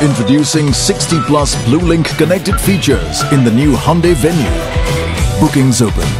Introducing 60 plus Blue Link connected features in the new Hyundai Venue. Bookings open.